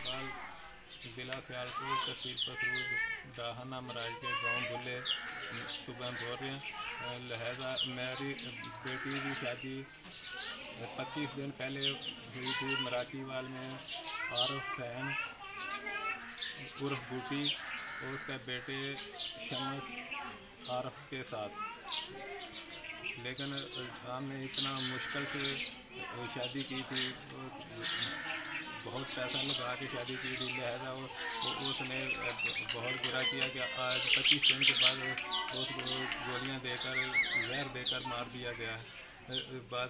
ज़िला सियालकोट तहसील पसरूर डाहना मराज के गाँव भुले सुबह हैं लिहाजा मेरी, बेटी की शादी पच्चीस दिन पहले हुई थी मराठीवाल में। और सैन उर्फ़ बूटी और उसके बेटे शमस आरफ के साथ। लेकिन हमने इतना मुश्किल से शादी की थी बहुत पैसा लगा के शादी की थी लिहाजा वो, वो उसने बहुत बुरा किया कि आज पच्चीस दिन के बाद उसको गोलियाँ देकर जहर देकर मार दिया गया है। बात